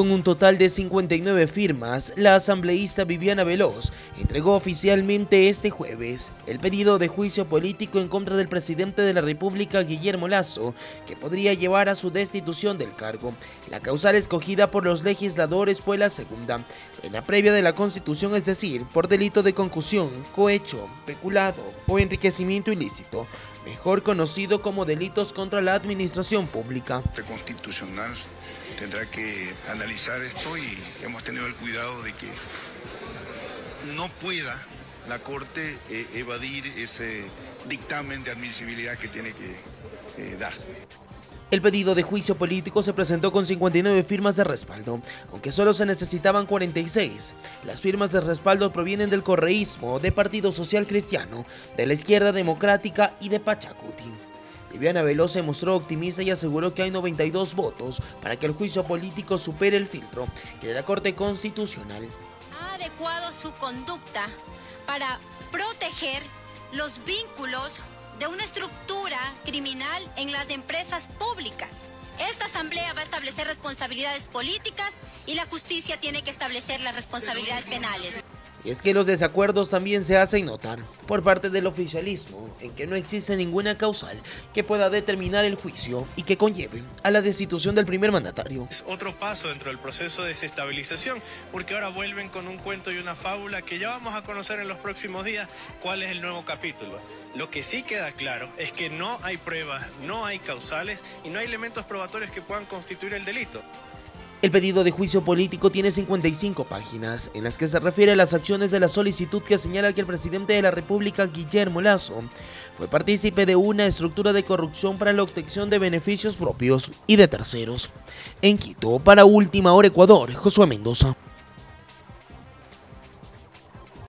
Con un total de 59 firmas, la asambleísta Viviana Veloz entregó oficialmente este jueves el pedido de juicio político en contra del presidente de la República, Guillermo Lazo, que podría llevar a su destitución del cargo. La causal escogida por los legisladores fue la segunda, en la previa de la Constitución, es decir, por delito de concusión, cohecho, peculado o enriquecimiento ilícito, mejor conocido como delitos contra la administración pública. Constitucional tendrá que analizar esto y hemos tenido el cuidado de que no pueda la Corte eh, evadir ese dictamen de admisibilidad que tiene que eh, dar. El pedido de juicio político se presentó con 59 firmas de respaldo, aunque solo se necesitaban 46. Las firmas de respaldo provienen del correísmo, de Partido Social Cristiano, de la Izquierda Democrática y de Pachacuti. Viviana Veloz se mostró optimista y aseguró que hay 92 votos para que el juicio político supere el filtro que la Corte Constitucional. Ha adecuado su conducta para proteger los vínculos de una estructura criminal en las empresas públicas. Esta asamblea va a establecer responsabilidades políticas y la justicia tiene que establecer las responsabilidades penales. Y es que los desacuerdos también se hacen notar por parte del oficialismo en que no existe ninguna causal que pueda determinar el juicio y que conlleve a la destitución del primer mandatario. Es otro paso dentro del proceso de desestabilización porque ahora vuelven con un cuento y una fábula que ya vamos a conocer en los próximos días cuál es el nuevo capítulo. Lo que sí queda claro es que no hay pruebas, no hay causales y no hay elementos probatorios que puedan constituir el delito. El pedido de juicio político tiene 55 páginas, en las que se refiere a las acciones de la solicitud que señala que el presidente de la República, Guillermo Lazo, fue partícipe de una estructura de corrupción para la obtención de beneficios propios y de terceros. En Quito, para Última Hora Ecuador, Josué Mendoza.